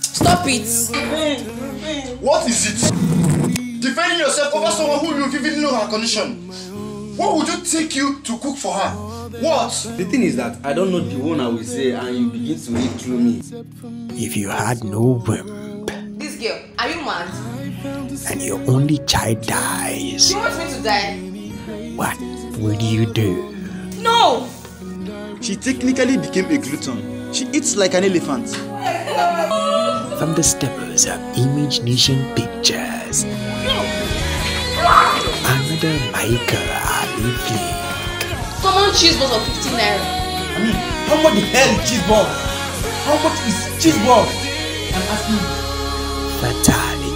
Stop it. What is it? Defending yourself over someone who you even know her condition. What would you take you to cook for her? What? The thing is that I don't know the one I will say and you begin to read through me. If you had no womb This girl, are you mad? and your only child dies, Do you want me to die? what would you do? No! She technically became a glutton. She eats like an elephant. From the steppers of Image Nation Pictures, another Michael Ali flick. Common cheeseballs of 15 naira. I mean, how much the hell is cheese ball? How much is cheese ball? I'm asking you. Fatal